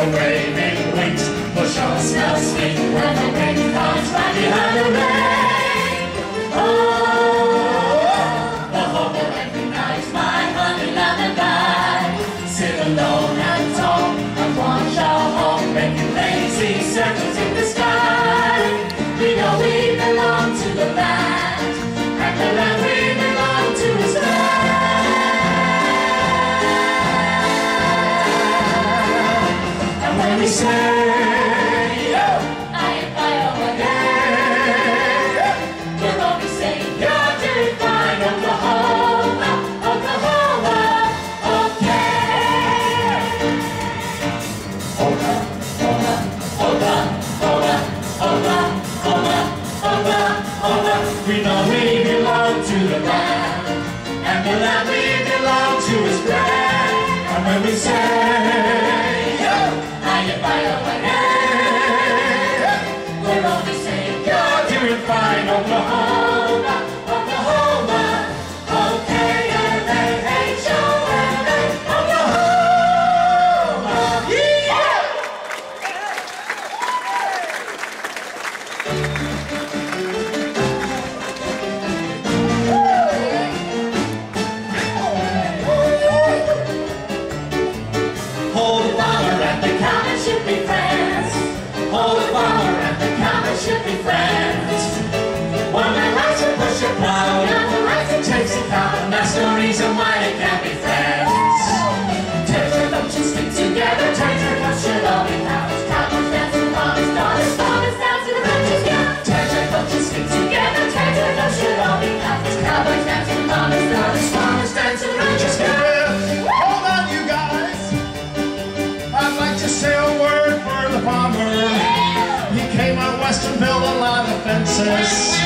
the raven winks, for sure smells sweet and the wind comes by the other way. We know we belong to the land, and the land we belong to is grand. And when we say princess.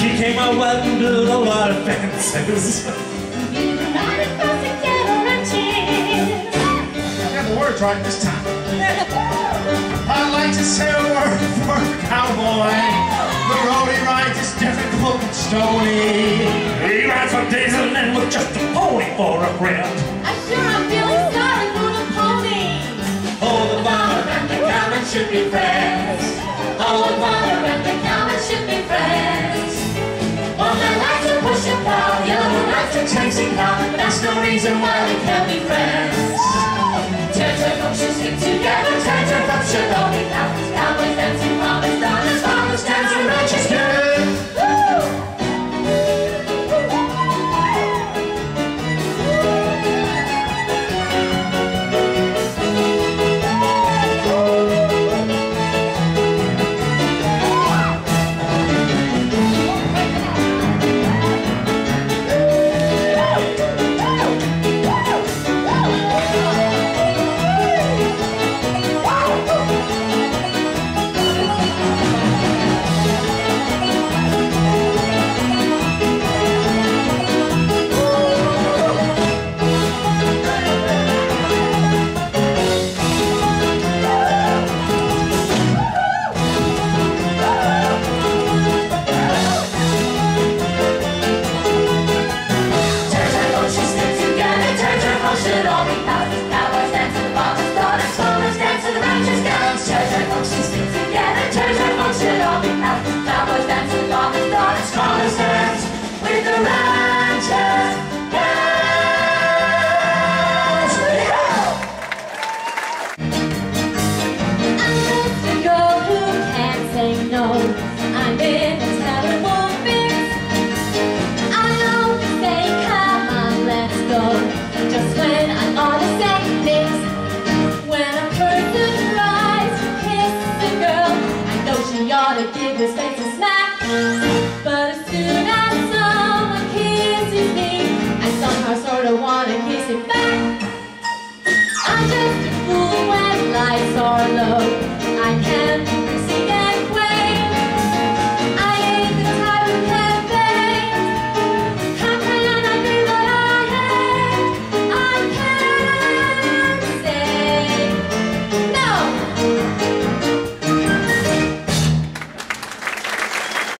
She came out wet and did a lot of fences. We're trying this time. I'd like to say a word for the cowboy. The road he rides is difficult and stony. He rides for days and then with just a pony for a friend. I sure. reason why we can't be friends. Tears are stick together.